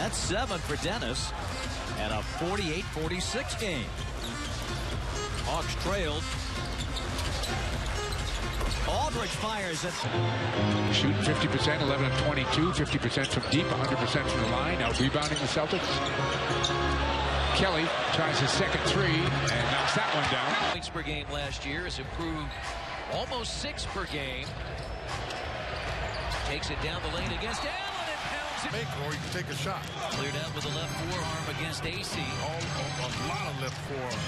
That's seven for Dennis and a 48-46 game. Hawks trailed. Aldridge fires it. Shooting 50%, 11 of 22, 50% from deep, 100% from the line. Now rebounding the Celtics. Kelly tries his second three and knocks that one down. Points per game last year has improved almost six per game. Takes it down the lane against Allen and it. Make or you can take a shot. Cleared out with a left forearm against AC. All, a lot of left forearm.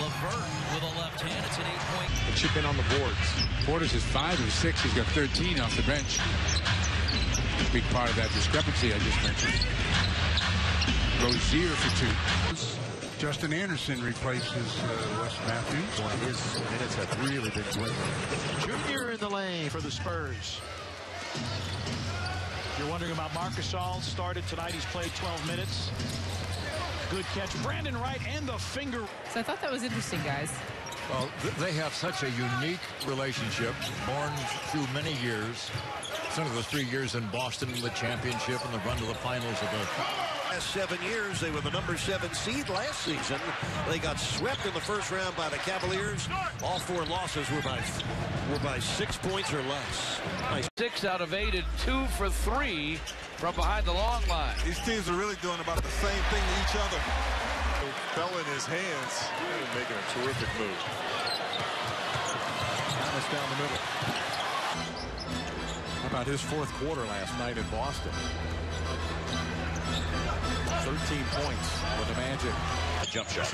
Levert with a left hand. It's an eight-point. It should have been on the boards. Porter's is five of six. He's got 13 off the bench. Big part of that discrepancy I just mentioned. Rozier for two. Justin Anderson replaces uh, Wes Matthews. Well, his minutes have really been dwindling. Junior in the lane for the Spurs. You're wondering about Marcus All started tonight. He's played 12 minutes. Good catch. Brandon Wright and the finger. So I thought that was interesting, guys. Well, th they have such a unique relationship, born through many years. Some of those three years in Boston, the championship and the run to the finals of the last seven years. They were the number seven seed last season. They got swept in the first round by the Cavaliers. All four losses were by were by six points or less. Nice. Six out of eight and two for three from behind the long line. These teams are really doing about the same thing to each other. Fell in his hands. Making a terrific move. Giannis down the middle. How about his fourth quarter last night in Boston? 13 points for the Magic. A jump shot.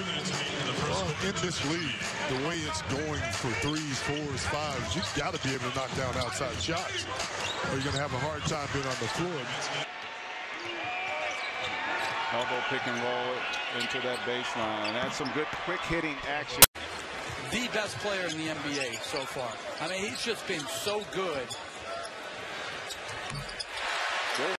Well, in this league, the way it's going for threes, fours, fives, you've got to be able to knock down outside shots. Or you're going to have a hard time being on the floor. Elbow pick and roll into that baseline. That's some good quick hitting action. The best player in the NBA so far. I mean, he's just been so good